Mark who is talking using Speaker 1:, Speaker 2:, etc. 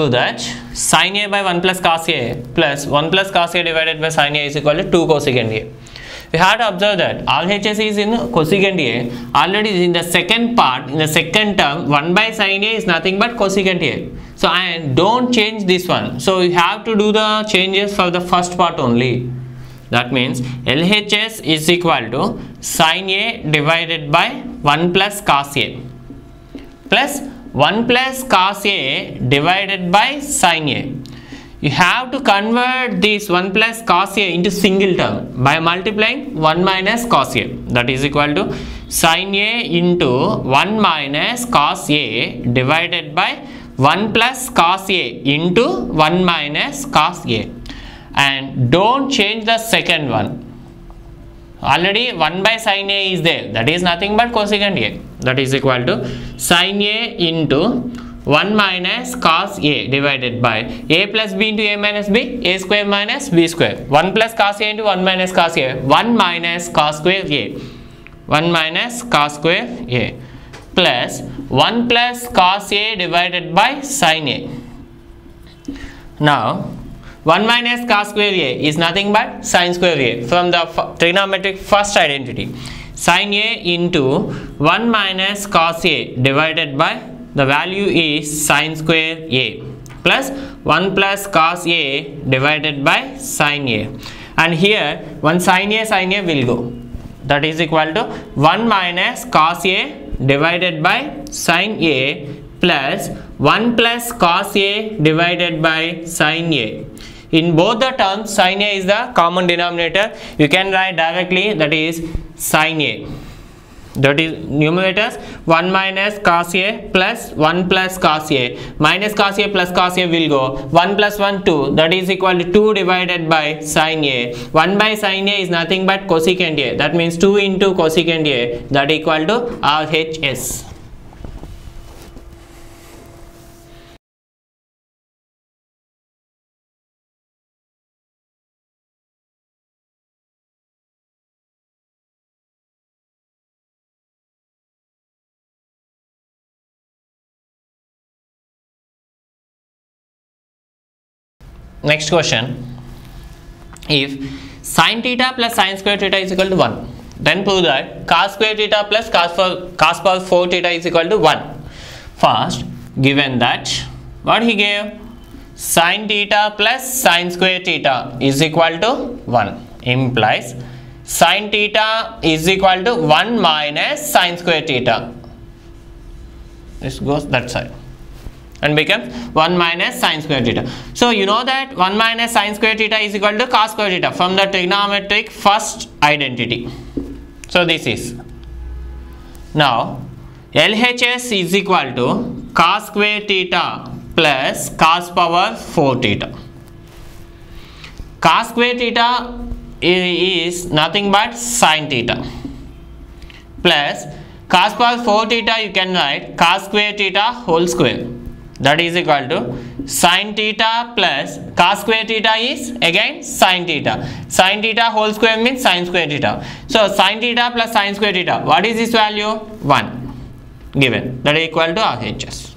Speaker 1: prove that sin a by 1 plus cos a plus 1 plus cos a divided by sin a is equal to 2 cosecant a. We have to observe that RHS is in cosecant a. Already in the second part, in the second term, 1 by sin a is nothing but cosecant a. So I don't change this one. So you have to do the changes for the first part only. That means LHS is equal to sin a divided by 1 plus cos a plus 1 plus cos a divided by sin a. You have to convert this 1 plus cos a into single term by multiplying 1 minus cos a. That is equal to sin a into 1 minus cos a divided by 1 plus cos a into 1 minus cos a. And don't change the second one already 1 by sin a is there that is nothing but cosecant a that is equal to sin a into 1 minus cos a divided by a plus b into a minus b a square minus b square. 1 plus cos a into 1 minus cos a. 1 minus cos square a. 1 minus cos square a plus 1 plus cos a divided by sin a. Now 1 minus cos square a is nothing but sin square a from the trigonometric first identity. Sin a into 1 minus cos a divided by the value is sin square a plus 1 plus cos a divided by sin a. And here one sin a sin a will go. That is equal to 1 minus cos a divided by sin a plus 1 plus cos a divided by sin a in both the terms sin a is the common denominator. You can write directly that is sin a. That is numerators. 1 minus cos a plus 1 plus cos a. Minus cos a plus cos a will go. 1 plus 1 2 that is equal to 2 divided by sin a. 1 by sin a is nothing but cosecant a. That means 2 into cosecant a. That equal to RHS Next question. If sine theta plus sine square theta is equal to 1, then prove that cos square theta plus cos, for, cos power 4 theta is equal to 1. First, given that what he gave sine theta plus sine square theta is equal to 1 implies sine theta is equal to 1 minus sine square theta. This goes that side and becomes 1 minus sine square theta. So you know that 1 minus sine square theta is equal to cos square theta from the trigonometric first identity. So this is. Now LHS is equal to cos square theta plus cos power 4 theta. Cos square theta is nothing but sine theta plus cos power 4 theta you can write cos square theta whole square that is equal to sine theta plus cos square theta is again sine theta. Sine theta whole square means sine square theta. So sine theta plus sin square theta what is this value? 1 given. That is equal to RHS